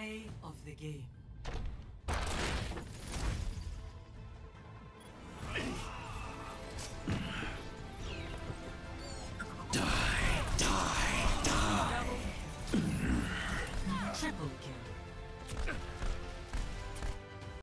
Play of the game. Die! Die! Die! Triple kill.